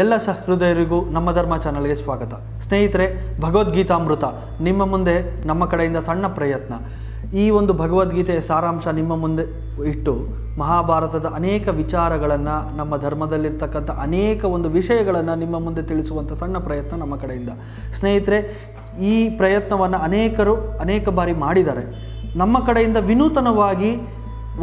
ಎಲ್ಲ ಸಹೃದಯರಿಗೂ ನಮ್ಮ ಧರ್ಮ ಚಾನಲ್ಗೆ ಸ್ವಾಗತ. ಸ್ನೇಹಿತರೆ, ಭಗವದ್ಗೀತಾಮೃತ ನಿಮ್ಮ ಮುಂದೆ ನಮ್ಮ ಕಡೆಯಿಂದ ಸಣ್ಣ ಪ್ರಯತ್ನ. ಈ ಒಂದು ಭಗವದ್ಗೀತೆಯ ಸಾರಾಂಶ ನಿಮ್ಮ ಮುಂದೆ ಇಟ್ಟು ಮಹಾಭಾರತದ ಅನೇಕ ವಿಚಾರಗಳನ್ನು, ನಮ್ಮ ಧರ್ಮದಲ್ಲಿರ್ತಕ್ಕಂಥ ಅನೇಕ ಒಂದು ವಿಷಯಗಳನ್ನು ನಿಮ್ಮ ಮುಂದೆ ತಿಳಿಸುವಂಥ ಸಣ್ಣ ಪ್ರಯತ್ನ ನಮ್ಮ ಕಡೆಯಿಂದ. ಸ್ನೇಹಿತರೆ, ಈ ಪ್ರಯತ್ನವನ್ನು ಅನೇಕರು ಅನೇಕ ಬಾರಿ ಮಾಡಿದ್ದಾರೆ. ನಮ್ಮ ಕಡೆಯಿಂದ ವಿನೂತನವಾಗಿ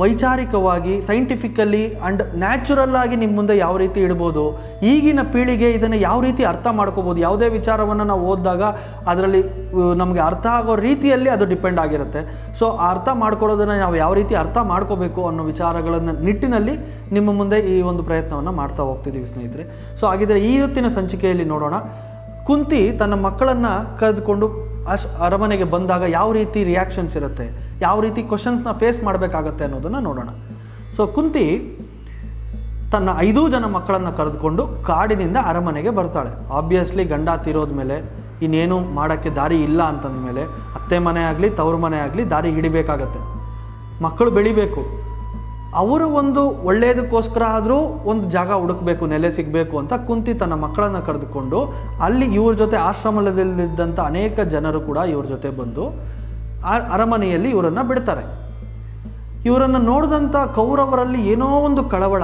ವೈಚಾರಿಕವಾಗಿ ಸೈಂಟಿಫಿಕಲಿ ಆ್ಯಂಡ್ ನ್ಯಾಚುರಲ್ ಆಗಿ ನಿಮ್ಮ ಮುಂದೆ ಯಾವ ರೀತಿ ಇಡ್ಬೋದು, ಈಗಿನ ಪೀಳಿಗೆ ಇದನ್ನು ಯಾವ ರೀತಿ ಅರ್ಥ ಮಾಡ್ಕೋಬೋದು, ಯಾವುದೇ ವಿಚಾರವನ್ನು ನಾವು ಓದಿದಾಗ ಅದರಲ್ಲಿ ನಮಗೆ ಅರ್ಥ ಆಗೋ ರೀತಿಯಲ್ಲಿ ಅದು ಡಿಪೆಂಡ್ ಆಗಿರುತ್ತೆ. ಸೊ ಅರ್ಥ ಮಾಡ್ಕೊಳ್ಳೋದನ್ನು ನಾವು ಯಾವ ರೀತಿ ಅರ್ಥ ಮಾಡ್ಕೋಬೇಕು ಅನ್ನೋ ವಿಚಾರಗಳನ್ನು ನಿಟ್ಟಿನಲ್ಲಿ ನಿಮ್ಮ ಮುಂದೆ ಈ ಒಂದು ಪ್ರಯತ್ನವನ್ನು ಮಾಡ್ತಾ ಹೋಗ್ತಿದ್ದೀವಿ ಸ್ನೇಹಿತರೆ. ಸೊ ಹಾಗಿದ್ರೆ ಈ ಹೊತ್ತಿನ ಸಂಚಿಕೆಯಲ್ಲಿ ನೋಡೋಣ. ಕುಂತಿ ತನ್ನ ಮಕ್ಕಳನ್ನು ಕರೆದುಕೊಂಡು ಅಶ್, ಅರಮನೆಗೆ ಬಂದಾಗ ಯಾವ ರೀತಿ ರಿಯಾಕ್ಷನ್ಸ್ ಇರುತ್ತೆ? ಯಾವ ರೀತಿ ಕ್ವಶನ್ಸ್ನ ಫೇಸ್ ಮಾಡಬೇಕಾಗತ್ತೆ ಅನ್ನೋದನ್ನು ನೋಡೋಣ. ಸೊ ಕುಂತಿ ತನ್ನ ಐದೂ ಜನ ಮಕ್ಕಳನ್ನು ಕರೆದುಕೊಂಡು ಕಾಡಿನಿಂದ ಅರಮನೆಗೆ ಬರ್ತಾಳೆ. ಆಬ್ವಿಯಸ್ಲಿ ಗಂಡ ತೀರೋದ ಮೇಲೆ, ಇನ್ನೇನು ಮಾಡೋಕ್ಕೆ ದಾರಿ ಇಲ್ಲ ಅಂತಂದ ಮೇಲೆ, ಅತ್ತೆ ಮನೆ ಆಗಲಿ, ತವ್ರ ಮನೆ ಆಗಲಿ ದಾರಿ ಹಿಡಿಬೇಕಾಗತ್ತೆ. ಮಕ್ಕಳು ಬೆಳಿಬೇಕು. ಅವರು ಒಂದು ಒಳ್ಳೆಯದಕ್ಕೋಸ್ಕರ ಆದರೂ ಒಂದು ಜಾಗ ಹುಡುಕಬೇಕು, ನೆಲೆ ಸಿಗಬೇಕು ಅಂತ ಕುಂತಿ ತನ್ನ ಮಕ್ಕಳನ್ನು ಕರೆದುಕೊಂಡು ಅಲ್ಲಿ ಇವ್ರ ಜೊತೆ ಆಶ್ರಮದಲ್ಲಿದ್ದಂಥ ಅನೇಕ ಜನರು ಕೂಡ ಇವ್ರ ಜೊತೆ ಬಂದು ಅರಮನೆಯಲ್ಲಿ ಇವರನ್ನು ಬಿಡ್ತಾರೆ. ಇವರನ್ನು ನೋಡಿದಂಥ ಕೌರವರಲ್ಲಿ ಏನೋ ಒಂದು ಕಳವಳ.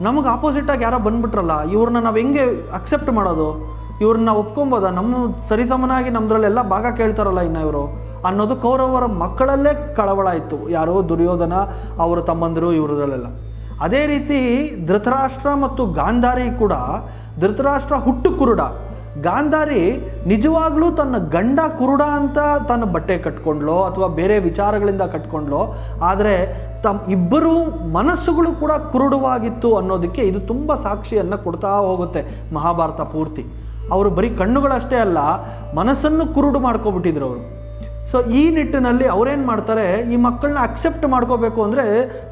ನಮಗೆ ಆಪೋಸಿಟಾಗಿ ಯಾರೋ ಬಂದುಬಿಟ್ರಲ್ಲ, ಇವ್ರನ್ನ ನಾವು ಹೆಂಗೆ ಅಕ್ಸೆಪ್ಟ್ ಮಾಡೋದು? ಇವ್ರನ್ನ ಒಪ್ಕೊಬೋದ? ನಮ್ಮ ಸರಿಸಮನಾಗಿ ನಮ್ಮದ್ರಲ್ಲೆಲ್ಲ ಭಾಗ ಕೇಳ್ತಾರಲ್ಲ ಇನ್ನು ಇವರು. ಅನ್ನೋದು ಕೌರವರ ಮಕ್ಕಳಲ್ಲೇ ಕಳವಳ ಇತ್ತು. ಯಾರೋ ದುರ್ಯೋಧನ, ಅವರ ತಮ್ಮಂದಿರು ಇವರದಲ್ಲೆಲ್ಲ ಅದೇ ರೀತಿ ಧೃತರಾಷ್ಟ್ರ ಮತ್ತು ಗಾಂಧಾರಿ ಕೂಡ, ಧೃತರಾಷ್ಟ್ರ ಹುಟ್ಟು ಕುರುಡ. ಗಾಂಧಾರಿ ನಿಜವಾಗ್ಲೂ ತನ್ನ ಗಂಡ ಕುರುಡ ಅಂತ ತನ್ನ ಬಟ್ಟೆ ಕಟ್ಕೊಂಡ್ಲೋ ಅಥವಾ ಬೇರೆ ವಿಚಾರಗಳಿಂದ ಕಟ್ಕೊಂಡ್ಲೋ, ಆದರೆ ತಮ್ಮ ಇಬ್ಬರೂ ಮನಸ್ಸುಗಳು ಕೂಡ ಕುರುಡುವಾಗಿತ್ತು ಅನ್ನೋದಕ್ಕೆ ಇದು ತುಂಬ ಸಾಕ್ಷಿಯನ್ನು ಕೊಡ್ತಾ ಹೋಗುತ್ತೆ ಮಹಾಭಾರತ ಪೂರ್ತಿ. ಅವರು ಬರೀ ಕಣ್ಣುಗಳಷ್ಟೇ ಅಲ್ಲ, ಮನಸ್ಸನ್ನು ಕುರುಡು ಮಾಡ್ಕೊಬಿಟ್ಟಿದ್ರು ಅವರು. ಸೊ ಈ ನಿಟ್ಟಿನಲ್ಲಿ ಅವ್ರೇನು ಮಾಡ್ತಾರೆ, ಈ ಮಕ್ಕಳನ್ನ ಅಕ್ಸೆಪ್ಟ್ ಮಾಡ್ಕೋಬೇಕು ಅಂದರೆ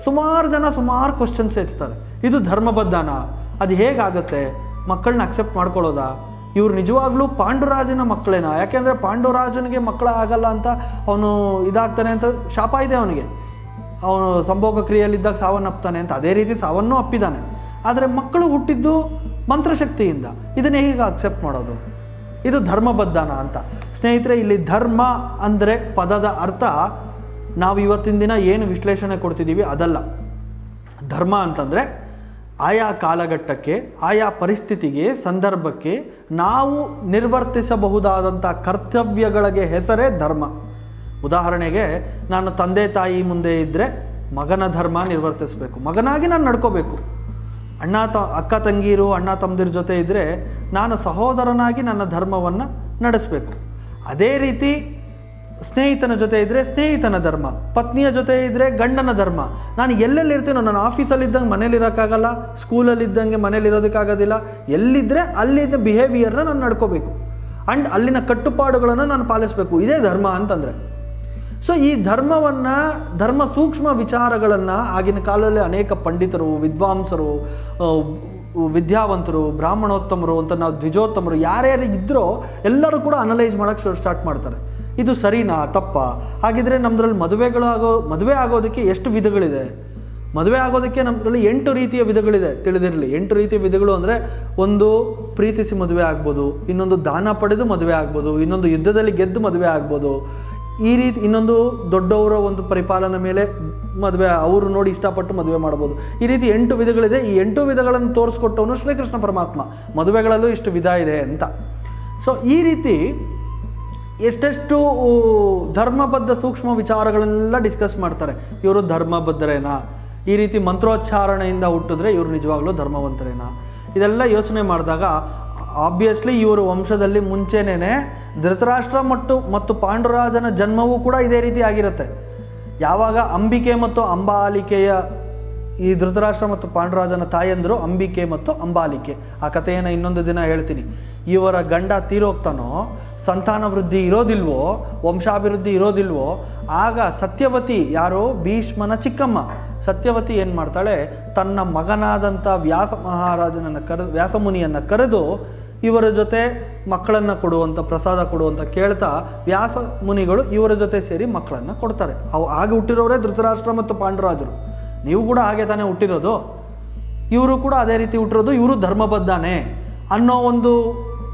ಸುಮಾರು ಜನ ಸುಮಾರು ಕ್ವಶನ್ಸ್ ಎತ್ತಾರೆ. ಇದು ಧರ್ಮಬದ್ಧನ? ಅದು ಹೇಗಾಗುತ್ತೆ? ಮಕ್ಕಳನ್ನ ಅಕ್ಸೆಪ್ಟ್ ಮಾಡ್ಕೊಳ್ಳೋದಾ? ಇವ್ರು ನಿಜವಾಗ್ಲೂ ಪಾಂಡುರಾಜನ ಮಕ್ಕಳೇನಾ? ಯಾಕೆಂದರೆ ಪಾಂಡುರಾಜನಿಗೆ ಮಕ್ಕಳ ಆಗಲ್ಲ ಅಂತ ಅವನು ಇದಾಗ್ತಾನೆ ಅಂತ ಶಾಪ ಇದೆ ಅವನಿಗೆ. ಅವನು ಸಂಭೋಗ ಕ್ರಿಯೆಯಲ್ಲಿದ್ದಾಗ ಸಾವನ್ನಪ್ತಾನೆ ಅಂತ. ಅದೇ ರೀತಿ ಸಾವನ್ನೂ ಅಪ್ಪಿದ್ದಾನೆ ಆದರೆ ಮಕ್ಕಳು ಹುಟ್ಟಿದ್ದು ಮಂತ್ರಶಕ್ತಿಯಿಂದ. ಇದನ್ನು ಹೇಗೆ ಅಕ್ಸೆಪ್ಟ್ ಮಾಡೋದು? ಇದು ಧರ್ಮಬದ್ಧನ ಅಂತ. ಸ್ನೇಹಿತರೆ, ಇಲ್ಲಿ ಧರ್ಮ ಅಂದರೆ ಪದದ ಅರ್ಥ ನಾವು ಇವತ್ತಿನ ದಿನ ಏನು ವಿಶ್ಲೇಷಣೆ ಕೊಡ್ತಿದ್ದೀವಿ ಅದಲ್ಲ. ಧರ್ಮ ಅಂತಂದರೆ ಆಯಾ ಕಾಲಘಟ್ಟಕ್ಕೆ, ಆಯಾ ಪರಿಸ್ಥಿತಿಗೆ, ಸಂದರ್ಭಕ್ಕೆ ನಾವು ನಿರ್ವರ್ತಿಸಬಹುದಾದಂಥ ಕರ್ತವ್ಯಗಳಿಗೆ ಹೆಸರೇ ಧರ್ಮ. ಉದಾಹರಣೆಗೆ, ನಾನು ತಂದೆ ತಾಯಿ ಮುಂದೆ ಇದ್ದರೆ ಮಗನ ಧರ್ಮ ನಿರ್ವರ್ತಿಸಬೇಕು. ಮಗನಾಗಿ ನಾನು ನಡ್ಕೋಬೇಕು. ಅಣ್ಣ ತ, ಅಕ್ಕ ತಂಗೀರು, ಅಣ್ಣ ತಮ್ಮದಿರ ಜೊತೆ ಇದ್ದರೆ ನಾನು ಸಹೋದರನಾಗಿ ನನ್ನ ಧರ್ಮವನ್ನು ನಡೆಸಬೇಕು. ಅದೇ ರೀತಿ ಸ್ನೇಹಿತನ ಜೊತೆ ಇದ್ದರೆ ಸ್ನೇಹಿತನ ಧರ್ಮ, ಪತ್ನಿಯ ಜೊತೆ ಇದ್ದರೆ ಗಂಡನ ಧರ್ಮ. ನಾನು ಎಲ್ಲೆಲ್ಲಿ ಇರ್ತೀನೋ ನಾನು ಆಫೀಸಲ್ಲಿದ್ದಂಗೆ ಮನೇಲಿ ಇರೋಕ್ಕಾಗಲ್ಲ ಸ್ಕೂಲಲ್ಲಿದ್ದಂಗೆ ಮನೇಲಿ ಇರೋದಕ್ಕಾಗೋದಿಲ್ಲ ಎಲ್ಲಿದ್ದರೆ ಅಲ್ಲಿದ್ದ ಬಿಹೇವಿಯರ್ನ ನಾನು ನಡ್ಕೋಬೇಕು. ಆ್ಯಂಡ್ ಅಲ್ಲಿನ ಕಟ್ಟುಪಾಡುಗಳನ್ನು ನಾನು ಪಾಲಿಸಬೇಕು. ಇದೇ ಧರ್ಮ ಅಂತಂದರೆ. ಸೊ ಈ ಧರ್ಮವನ್ನು, ಧರ್ಮ ಸೂಕ್ಷ್ಮ ವಿಚಾರಗಳನ್ನು ಆಗಿನ ಕಾಲದಲ್ಲಿ ಅನೇಕ ಪಂಡಿತರು, ವಿದ್ವಾಂಸರು ವಿದ್ಯಾವಂತರು, ಬ್ರಾಹ್ಮಣೋತ್ತಮರು ಅಂತ ನಾವು ದ್ವಿಜೋತ್ತಮರು ಯಾರ್ಯಾರು ಇದ್ದರೂ ಎಲ್ಲರೂ ಕೂಡ ಅನಲೈಸ್ ಮಾಡೋಕ್ಕೆ ಸ್ಟಾರ್ಟ್ ಮಾಡ್ತಾರೆ. ಇದು ಸರಿನಾ, ತಪ್ಪ? ಹಾಗಿದ್ರೆ ನಮ್ಮದ್ರಲ್ಲಿ ಮದುವೆಗಳು ಆಗೋ, ಮದುವೆ ಆಗೋದಕ್ಕೆ ಎಷ್ಟು ವಿಧಗಳಿದೆ? ಮದುವೆ ಆಗೋದಕ್ಕೆ ನಮ್ಮದ್ರಲ್ಲಿ ಎಂಟು ರೀತಿಯ ವಿಧಗಳಿದೆ, ತಿಳಿದಿರಲಿ. ಎಂಟು ರೀತಿಯ ವಿಧಗಳು ಅಂದರೆ ಒಂದು ಪ್ರೀತಿಸಿ ಮದುವೆ ಆಗ್ಬೋದು, ಇನ್ನೊಂದು ದಾನ ಪಡೆದು ಮದುವೆ ಆಗ್ಬೋದು, ಇನ್ನೊಂದು ಯುದ್ಧದಲ್ಲಿ ಗೆದ್ದು ಮದುವೆ ಆಗ್ಬೋದು. ಈ ರೀತಿ ಇನ್ನೊಂದು ದೊಡ್ಡವರ ಒಂದು ಪರಿಪಾಲನೆ ಮೇಲೆ ಮದುವೆ, ಅವರು ನೋಡಿ ಇಷ್ಟಪಟ್ಟು ಮದುವೆ ಮಾಡ್ಬೋದು. ಈ ರೀತಿ ಎಂಟು ವಿಧಗಳಿದೆ. ಈ ಎಂಟು ವಿಧಗಳನ್ನು ತೋರಿಸ್ಕೊಟ್ಟವನು ಶ್ರೀಕೃಷ್ಣ ಪರಮಾತ್ಮ. ಮದುವೆಗಳಲ್ಲೂ ಇಷ್ಟು ವಿಧ ಇದೆ ಅಂತ. ಸೊ ಈ ರೀತಿ ಎಷ್ಟೆಷ್ಟು ಧರ್ಮಬದ್ಧ ಸೂಕ್ಷ್ಮ ವಿಚಾರಗಳನ್ನೆಲ್ಲ ಡಿಸ್ಕಸ್ ಮಾಡ್ತಾರೆ. ಇವರು ಧರ್ಮಬದ್ಧರೇನಾ? ಈ ರೀತಿ ಮಂತ್ರೋಚ್ಚಾರಣೆಯಿಂದ ಹುಟ್ಟಿದ್ರೆ ಇವರು ನಿಜವಾಗ್ಲೂ ಧರ್ಮವಂತರೇನಾ? ಇದೆಲ್ಲ ಯೋಚನೆ ಮಾಡಿದಾಗ ಆಬ್ವಿಯಸ್ಲಿ ಇವರು ವಂಶದಲ್ಲಿ ಮುಂಚೆನೇ ಧೃತರಾಷ್ಟ್ರ ಮತ್ತು ಮತ್ತು ಪಾಂಡುರಾಜನ ಜನ್ಮವೂ ಕೂಡ ಇದೇ ರೀತಿ ಆಗಿರುತ್ತೆ. ಯಾವಾಗ ಅಂಬಿಕೆ ಮತ್ತು ಅಂಬಾಲಿಕೆಯ, ಈ ಧೃತರಾಷ್ಟ್ರ ಮತ್ತು ಪಾಂಡುರಾಜನ ತಾಯಂದರು ಅಂಬಿಕೆ ಮತ್ತು ಅಂಬಾಲಿಕೆ. ಆ ಕಥೆಯನ್ನು ಇನ್ನೊಂದು ದಿನ ಹೇಳ್ತೀನಿ. ಇವರ ಗಂಡ ತೀರೋಗ್ತಾನೋ ಸಂತಾನ ವೃದ್ಧಿ ಇರೋದಿಲ್ವೋ, ವಂಶಾಭಿವೃದ್ಧಿ ಇರೋದಿಲ್ವೋ, ಆಗ ಸತ್ಯವತಿ ಯಾರೋ ಭೀಷ್ಮನ ಚಿಕ್ಕಮ್ಮ. ಸತ್ಯವತಿ ಏನು ಮಾಡ್ತಾಳೆ? ತನ್ನ ಮಗನಾದಂಥ ವ್ಯಾಸ ಮಹಾರಾಜನನ್ನು ಕರೆ ವ್ಯಾಸಮುನಿಯನ್ನು ಕರೆದು ಇವರ ಜೊತೆ ಮಕ್ಕಳನ್ನು ಕೊಡುವಂಥ ಪ್ರಸಾದ ಕೊಡುವಂಥ ಕೇಳ್ತಾ ವ್ಯಾಸ ಮುನಿಗಳು ಇವರ ಜೊತೆ ಸೇರಿ ಮಕ್ಕಳನ್ನು ಕೊಡ್ತಾರೆ. ಅವು ಹಾಗೆ ಹುಟ್ಟಿರೋರೇ ಧೃತರಾಷ್ಟ್ರ ಮತ್ತು ಪಾಂಡುರಾಜರು. ನೀವು ಕೂಡ ಹಾಗೆ ತಾನೇ ಹುಟ್ಟಿರೋದು. ಇವರು ಕೂಡ ಅದೇ ರೀತಿ ಹುಟ್ಟಿರೋದು, ಇವರು ಧರ್ಮಬದ್ಧನೇ ಅನ್ನೋ ಒಂದು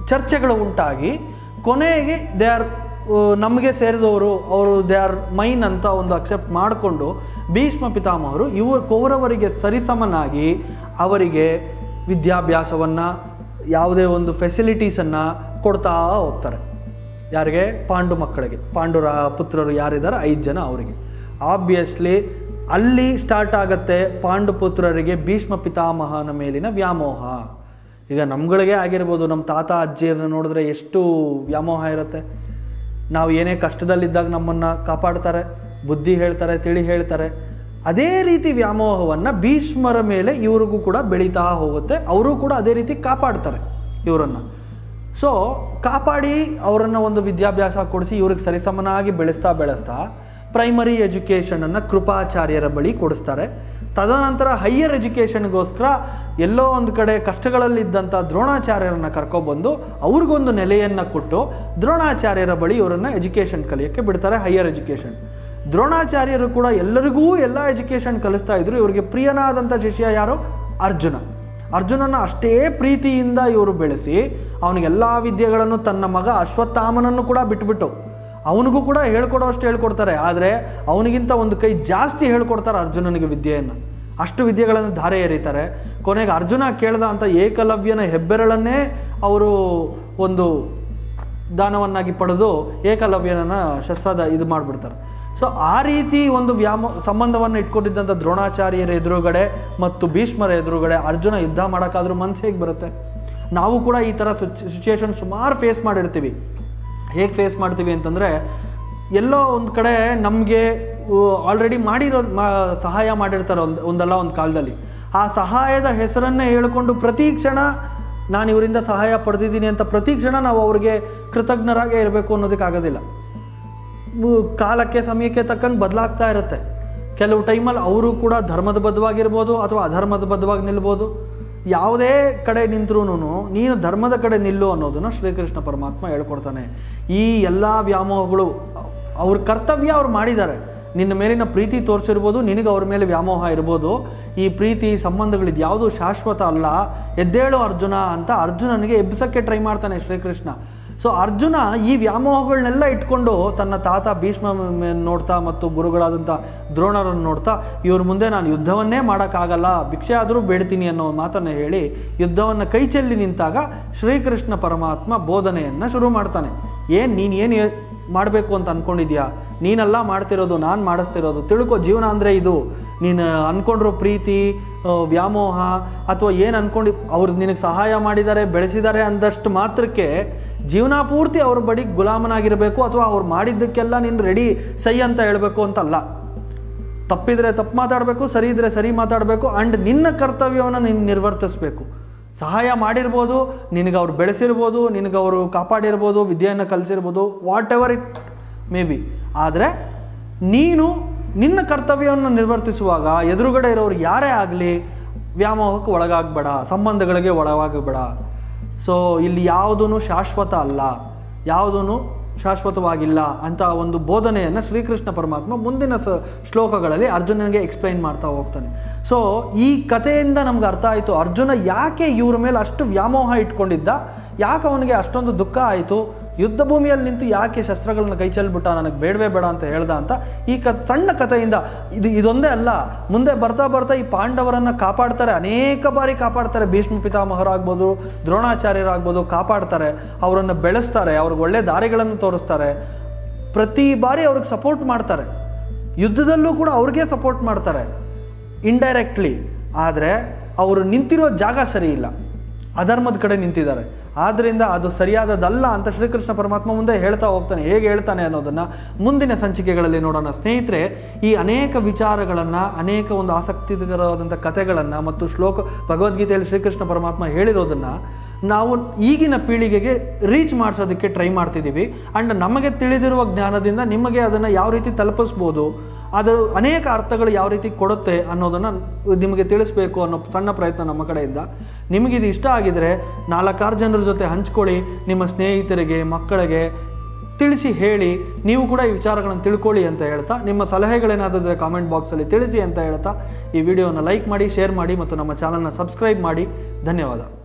ಚರ್ಚೆಗಳು ಉಂಟಾಗಿ ಕೊನೆಗೆ ದೇ ಆರ್ ನಮಗೆ ಸೇರಿದವರು, ಅವರು ದೇ ಆರ್ ಮೈನ್ ಅಂತ ಒಂದು ಅಕ್ಸೆಪ್ಟ್ ಮಾಡಿಕೊಂಡು ಭೀಷ್ಮ ಪಿತಾಮಹರು ಇವರು ಕೌರವರಿಗೆ ಸರಿಸಮನಾಗಿ ಅವರಿಗೆ ವಿದ್ಯಾಭ್ಯಾಸವನ್ನು, ಯಾವುದೇ ಒಂದು ಫೆಸಿಲಿಟೀಸನ್ನು ಕೊಡ್ತಾ ಹೋಗ್ತಾರೆ. ಯಾರಿಗೆ? ಪಾಂಡು ಮಕ್ಕಳಿಗೆ. ಪಾಂಡುರ ಪುತ್ರರು ಯಾರಿದ್ದಾರೆ? ಐದು ಜನ ಅವರಿಗೆ. ಆಬ್ವಿಯಸ್ಲಿ ಅಲ್ಲಿ ಸ್ಟಾರ್ಟ್ ಆಗತ್ತೆ ಪಾಂಡು ಪುತ್ರರಿಗೆ ಭೀಷ್ಮ ಪಿತಾಮಹನ ಮೇಲಿನ ವ್ಯಾಮೋಹ. ಈಗ ನಮ್ಗಳಿಗೆ ಆಗಿರ್ಬೋದು ನಮ್ಮ ತಾತ ಅಜ್ಜಿಯರನ್ನ ನೋಡಿದ್ರೆ ಎಷ್ಟು ವ್ಯಾಮೋಹ ಇರುತ್ತೆ. ನಾವು ಏನೇ ಕಷ್ಟದಲ್ಲಿದ್ದಾಗ ನಮ್ಮನ್ನು ಕಾಪಾಡ್ತಾರೆ, ಬುದ್ಧಿ ಹೇಳ್ತಾರೆ, ತಿಳಿ ಹೇಳ್ತಾರೆ. ಅದೇ ರೀತಿ ವ್ಯಾಮೋಹವನ್ನು ಭೀಷ್ಮರ ಮೇಲೆ ಇವ್ರಿಗೂ ಕೂಡ ಬೆಳೀತಾ ಹೋಗುತ್ತೆ. ಅವರು ಕೂಡ ಅದೇ ರೀತಿ ಕಾಪಾಡ್ತಾರೆ ಇವರನ್ನು. ಸೊ ಕಾಪಾಡಿ ಅವರನ್ನು ಒಂದು ವಿದ್ಯಾಭ್ಯಾಸ ಕೊಡಿಸಿ ಇವ್ರಿಗೆ ಸರಿಸಮನಾಗಿ ಬೆಳೆಸ್ತಾ ಬೆಳೆಸ್ತಾ ಪ್ರೈಮರಿ ಎಜುಕೇಷನನ್ನು ಕೃಪಾಚಾರ್ಯರ ಬಳಿ ಕೊಡಿಸ್ತಾರೆ. ತದನಂತರ ಹೈಯರ್ ಎಜುಕೇಷನ್ಗೋಸ್ಕರ ಎಲ್ಲೋ ಒಂದು ಕಡೆ ಕಷ್ಟಗಳಲ್ಲಿದ್ದಂಥ ದ್ರೋಣಾಚಾರ್ಯರನ್ನು ಕರ್ಕೊಬಂದು ಅವ್ರಿಗೊಂದು ನೆಲೆಯನ್ನು ಕೊಟ್ಟು ದ್ರೋಣಾಚಾರ್ಯರ ಬಳಿ ಇವರನ್ನು ಎಜುಕೇಷನ್ ಕಲಿಯೋಕ್ಕೆ ಬಿಡ್ತಾರೆ ಹೈಯರ್ ಎಜುಕೇಷನ್ ದ್ರೋಣಾಚಾರ್ಯರು ಕೂಡ ಎಲ್ಲರಿಗೂ ಎಲ್ಲ ಎಜುಕೇಷನ್ ಕಲಿಸ್ತಾ ಇದ್ರು. ಇವರಿಗೆ ಪ್ರಿಯನಾದಂಥ ಶಿಷ್ಯ ಯಾರು? ಅರ್ಜುನ. ಅರ್ಜುನನ ಅಷ್ಟೇ ಪ್ರೀತಿಯಿಂದ ಇವರು ಬೆಳೆಸಿ ಅವನಿಗೆಲ್ಲ ವಿದ್ಯೆಗಳನ್ನು ತನ್ನ ಮಗ ಅಶ್ವತ್ಥಾಮನನ್ನು ಕೂಡ ಬಿಟ್ಬಿಟ್ಟು ಅವನಿಗೂ ಕೂಡ ಹೇಳ್ಕೊಡೋ ಅಷ್ಟು ಹೇಳ್ಕೊಡ್ತಾರೆ. ಆದರೆ ಅವನಿಗಿಂತ ಒಂದು ಕೈ ಜಾಸ್ತಿ ಹೇಳ್ಕೊಡ್ತಾರೆ ಅರ್ಜುನನಿಗೆ ವಿದ್ಯೆಯನ್ನು. ಅಷ್ಟು ವಿದ್ಯೆಗಳನ್ನು ಧಾರೆ ಎರೀತಾರೆ. ಕೊನೆಗೆ ಅರ್ಜುನ ಕೇಳ್ದ ಅಂತ ಏಕಲವ್ಯನ ಹೆಬ್ಬೆರಳನ್ನೇ ಅವರು ಒಂದು ದಾನವನ್ನಾಗಿ ಪಡೆದು ಏಕಲವ್ಯನ ಶಸ್ತ್ರದ ಇದು ಮಾಡಿಬಿಡ್ತಾರೆ. ಸೊ ಆ ರೀತಿ ಒಂದು ವ್ಯಾಮ, ಸಂಬಂಧವನ್ನು ಇಟ್ಕೊಂಡಿದ್ದಂಥ ದ್ರೋಣಾಚಾರ್ಯರ ಎದುರುಗಡೆ ಮತ್ತು ಭೀಷ್ಮರ ಎದುರುಗಡೆ ಅರ್ಜುನ ಯುದ್ಧ ಮಾಡೋಕ್ಕಾದ್ರೂ ಮನ್ಸು ಹೇಗೆ ಬರುತ್ತೆ? ನಾವು ಕೂಡ ಈ ಥರ ಸಿಚುಯೇಷನ್ ಸುಮಾರು ಫೇಸ್ ಮಾಡಿರ್ತೀವಿ. ಹೇಗೆ ಫೇಸ್ ಮಾಡ್ತೀವಿ ಅಂತಂದರೆ ಎಲ್ಲೋ ಒಂದು ಕಡೆ ನಮಗೆ ಆಲ್ರೆಡಿ ಮಾಡಿರೋ ಸಹಾಯ ಮಾಡಿರ್ತಾರೆ ಒಂದು, ಒಂದಲ್ಲ ಒಂದು ಕಾಲದಲ್ಲಿ. ಆ ಸಹಾಯದ ಹೆಸರನ್ನೇ ಹೇಳಿಕೊಂಡು ಪ್ರತಿ ಕ್ಷಣ ನಾನು ಇವರಿಂದ ಸಹಾಯ ಪಡೆದಿದ್ದೀನಿ ಅಂತ ಪ್ರತಿ ಕ್ಷಣ ನಾವು ಅವ್ರಿಗೆ ಕೃತಜ್ಞರಾಗೇ ಇರಬೇಕು ಅನ್ನೋದಕ್ಕಾಗೋದಿಲ್ಲ ಕಾಲಕ್ಕೆ ಸಮಯಕ್ಕೆ ತಕ್ಕಂಗೆ ಬದಲಾಗ್ತಾ ಇರುತ್ತೆ. ಕೆಲವು ಟೈಮಲ್ಲಿ ಅವರು ಕೂಡ ಧರ್ಮದ ಬದ್ಧವಾಗಿರ್ಬೋದು ಅಥವಾ ಅಧರ್ಮದ ಬದ್ಧವಾಗಿ ನಿಲ್ಬೋದು. ಯಾವುದೇ ಕಡೆ ನಿಂತ್ರೂನು ನೀನು ಧರ್ಮದ ಕಡೆ ನಿಲ್ಲು ಅನ್ನೋದನ್ನು ಶ್ರೀಕೃಷ್ಣ ಪರಮಾತ್ಮ ಹೇಳ್ಕೊಡ್ತಾನೆ. ಈ ಎಲ್ಲ ವ್ಯಾಮೋಹಗಳು ಅವ್ರ ಕರ್ತವ್ಯ ಅವ್ರು ಮಾಡಿದ್ದಾರೆ. ನಿನ್ನ ಮೇಲಿನ ಪ್ರೀತಿ ತೋರಿಸಿರ್ಬೋದು, ನಿನಗೆ ಅವ್ರ ಮೇಲೆ ವ್ಯಾಮೋಹ ಇರ್ಬೋದು. ಈ ಪ್ರೀತಿ ಸಂಬಂಧಗಳಿದ್ದು ಯಾವುದು ಶಾಶ್ವತ ಅಲ್ಲ. ಎದ್ದೇಳು ಅರ್ಜುನ ಅಂತ ಅರ್ಜುನನಿಗೆ ಎಬ್ಬಿಸೋಕ್ಕೆ ಟ್ರೈ ಮಾಡ್ತಾನೆ ಶ್ರೀಕೃಷ್ಣ. ಸೊ ಅರ್ಜುನ ಈ ವ್ಯಾಮೋಹಗಳನ್ನೆಲ್ಲ ಇಟ್ಕೊಂಡು ತನ್ನ ತಾತ ಭೀಷ್ಮ ನೋಡ್ತಾ ಮತ್ತು ಗುರುಗಳಾದಂಥ ದ್ರೋಣರನ್ನು ನೋಡ್ತಾ, ಇವ್ರ ಮುಂದೆ ನಾನು ಯುದ್ಧವನ್ನೇ ಮಾಡೋಕ್ಕಾಗಲ್ಲ, ಭಿಕ್ಷೆ ಆದರೂ ಬೇಡ್ತೀನಿ ಅನ್ನೋ ಮಾತನ್ನು ಹೇಳಿ ಯುದ್ಧವನ್ನು ಕೈ ಚೆಲ್ಲಿ ನಿಂತಾಗ ಶ್ರೀಕೃಷ್ಣ ಪರಮಾತ್ಮ ಬೋಧನೆಯನ್ನು ಶುರು ಮಾಡ್ತಾನೆ. ಏನು ನೀನು ಏನು ಮಾಡಬೇಕು ಅಂತ ಅಂದ್ಕೊಂಡಿದ್ಯಾ ನೀನೆಲ್ಲ ಮಾಡ್ತಿರೋದು, ನಾನು ಮಾಡಿಸ್ತಿರೋದು. ತಿಳ್ಕೊ, ಜೀವನ ಅಂದರೆ ಇದು. ನೀನು ಅಂದ್ಕೊಂಡಿರೋ ಪ್ರೀತಿ ವ್ಯಾಮೋಹ, ಅಥವಾ ಏನು ಅಂದ್ಕೊಂಡು ಅವ್ರು ನಿನಗೆ ಸಹಾಯ ಮಾಡಿದ್ದಾರೆ ಬೆಳೆಸಿದ್ದಾರೆ ಅಂದಷ್ಟು ಮಾತ್ರಕ್ಕೆ ಜೀವನ ಪೂರ್ತಿ ಅವ್ರ ಬಡಿ ಗುಲಾಮನಾಗಿರಬೇಕು, ಅಥವಾ ಅವ್ರು ಮಾಡಿದ್ದಕ್ಕೆಲ್ಲ ನೀನು ರೆಡಿ ಸೈ ಅಂತ ಹೇಳಬೇಕು ಅಂತಲ್ಲ. ತಪ್ಪಿದರೆ ತಪ್ಪು ಮಾತಾಡಬೇಕು, ಸರಿ ಇದ್ದರೆ ಸರಿ ಮಾತಾಡಬೇಕು ಆ್ಯಂಡ್ ನಿನ್ನ ಕರ್ತವ್ಯವನ್ನು ನೀನು ನಿರ್ವರ್ತಿಸಬೇಕು. ಸಹಾಯ ಮಾಡಿರ್ಬೋದು, ನಿನಗೆ ಅವ್ರು ಬೆಳೆಸಿರ್ಬೋದು, ನಿನಗೆ ಅವರು ಕಾಪಾಡಿರ್ಬೋದು, ವಿದ್ಯೆಯನ್ನು ಕಲಿಸಿರ್ಬೋದು whatever it may be ಆದರೆ ನೀನು ನಿನ್ನ ಕರ್ತವ್ಯವನ್ನು ನಿರ್ವರ್ತಿಸುವಾಗ ಎದುರುಗಡೆ ಇರೋರು ಯಾರೇ ಆಗಲಿ ವ್ಯಾಮೋಹಕ್ಕೆ ಒಳಗಾಗಬೇಡ, ಸಂಬಂಧಗಳಿಗೆ ಒಳಗಾಗಬೇಡ. ಸೊ ಇಲ್ಲಿ ಯಾವುದೂ ಶಾಶ್ವತ ಅಲ್ಲ ಯಾವುದೂ ಶಾಶ್ವತವಾಗಿಲ್ಲ ಅಂತ ಒಂದು ಬೋಧನೆಯನ್ನು ಶ್ರೀಕೃಷ್ಣ ಪರಮಾತ್ಮ ಮುಂದಿನ ಸ ಶ್ಲೋಕಗಳಲ್ಲಿ ಅರ್ಜುನನಿಗೆ ಎಕ್ಸ್ಪ್ಲೈನ್ ಮಾಡ್ತಾ ಹೋಗ್ತಾನೆ. ಸೊ ಈ ಕಥೆಯಿಂದ ನಮ್ಗೆ ಅರ್ಥ ಆಯಿತು, ಅರ್ಜುನ ಯಾಕೆ ಇವ್ರ ಮೇಲೆ ಅಷ್ಟು ವ್ಯಾಮೋಹ ಇಟ್ಕೊಂಡಿದ್ದ, ಯಾಕೆ ಅವನಿಗೆ ಅಷ್ಟೊಂದು ದುಃಖ ಆಯಿತು ಯುದ್ಧ ಭೂಮಿಯಲ್ಲಿ ನಿಂತು ಯಾಕೆ ಶಸ್ತ್ರಗಳನ್ನ ಕೈ ಚೆಲ್ಬಿಟ್ಟ? ನನಗೆ ಬೇಡವೇ ಬೇಡ ಅಂತ ಹೇಳ್ದ ಅಂತ ಈ ಕ ಸಣ್ಣ ಕಥೆಯಿಂದ ಇದು, ಇದೊಂದೇ ಅಲ್ಲ. ಮುಂದೆ ಬರ್ತಾ ಬರ್ತಾ ಈ ಪಾಂಡವರನ್ನು ಕಾಪಾಡ್ತಾರೆ. ಅನೇಕ ಬಾರಿ ಕಾಪಾಡ್ತಾರೆ. ಭೀಷ್ಮ ಪಿತಾಮಹರಾಗ್ಬೋದು ದ್ರೋಣಾಚಾರ್ಯರಾಗ್ಬೋದು ಕಾಪಾಡ್ತಾರೆ. ಅವರನ್ನು ಬೆಳೆಸ್ತಾರೆ. ಅವ್ರಿಗೆ ಒಳ್ಳೆ ದಾರಿಗಳನ್ನು ತೋರಿಸ್ತಾರೆ. ಪ್ರತಿ ಬಾರಿ ಅವ್ರಿಗೆ ಸಪೋರ್ಟ್ ಮಾಡ್ತಾರೆ. ಯುದ್ಧದಲ್ಲೂ ಕೂಡ ಅವ್ರಿಗೆ ಸಪೋರ್ಟ್ ಮಾಡ್ತಾರೆ. ಇಂಡೈರೆಕ್ಟ್ಲಿ ಆದರೆ ಅವರು ನಿಂತಿರೋ ಜಾಗ ಸರಿ ಇಲ್ಲ. ಅಧರ್ಮದ ಕಡೆ ನಿಂತಿದ್ದಾರೆ. ಆದ್ದರಿಂದ ಅದು ಸರಿಯಾದದಲ್ಲ ಅಂತ ಶ್ರೀಕೃಷ್ಣ ಪರಮಾತ್ಮ ಮುಂದೆ ಹೇಳ್ತಾ ಹೋಗ್ತಾನೆ. ಹೇಗೆ ಹೇಳ್ತಾನೆ ಅನ್ನೋದನ್ನು ಮುಂದಿನ ಸಂಚಿಕೆಗಳಲ್ಲಿ ನೋಡೋಣ. ಸ್ನೇಹಿತರೆ, ಈ ಅನೇಕ ವಿಚಾರಗಳನ್ನು, ಅನೇಕ ಒಂದು ಆಸಕ್ತಿಕರವಾದಂಥ ಕಥೆಗಳನ್ನು ಮತ್ತು ಶ್ಲೋಕ ಭಗವದ್ಗೀತೆಯಲ್ಲಿ ಶ್ರೀಕೃಷ್ಣ ಪರಮಾತ್ಮ ಹೇಳಿರೋದನ್ನು ನಾವು ಈಗಿನ ಪೀಳಿಗೆಗೆ ರೀಚ್ ಮಾಡಿಸೋದಕ್ಕೆ ಟ್ರೈ ಮಾಡ್ತಿದ್ದೀವಿ. ಆ್ಯಂಡ್ ನಮಗೆ ತಿಳಿದಿರುವ ಜ್ಞಾನದಿಂದ ನಿಮಗೆ ಅದನ್ನು ಯಾವ ರೀತಿ ತಲುಪಿಸ್ಬೋದು ಅದರ ಅನೇಕ ಅರ್ಥಗಳು ಯಾವ ರೀತಿ ಕೊಡುತ್ತೆ ಅನ್ನೋದನ್ನು ನಿಮಗೆ ತಿಳಿಸ್ಬೇಕು ಅನ್ನೋ ಸಣ್ಣ ಪ್ರಯತ್ನ ನಮ್ಮ ಕಡೆಯಿಂದ. ನಿಮಗಿದು ಇಷ್ಟ ಆಗಿದರೆ ನಾಲ್ಕಾರು ಜನರ ಜೊತೆ ಹಂಚ್ಕೊಳ್ಳಿ, ನಿಮ್ಮ ಸ್ನೇಹಿತರಿಗೆ, ಮಕ್ಕಳಿಗೆ ತಿಳಿಸಿ ಹೇಳಿ, ನೀವು ಕೂಡ ಈ ವಿಚಾರಗಳನ್ನು ತಿಳ್ಕೊಳ್ಳಿ ಅಂತ ಹೇಳ್ತಾ, ನಿಮ್ಮ ಸಲಹೆಗಳೇನಾದರೆ ಕಾಮೆಂಟ್ ಬಾಕ್ಸಲ್ಲಿ ತಿಳಿಸಿ ಅಂತ ಹೇಳ್ತಾ, ಈ ವಿಡಿಯೋನ ಲೈಕ್ ಮಾಡಿ ಶೇರ್ ಮಾಡಿ ಮತ್ತು ನಮ್ಮ ಚಾನಲ್ನ ಸಬ್ಸ್ಕ್ರೈಬ್ ಮಾಡಿ. ಧನ್ಯವಾದ.